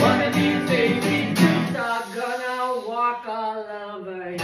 one of these days we are gonna walk all over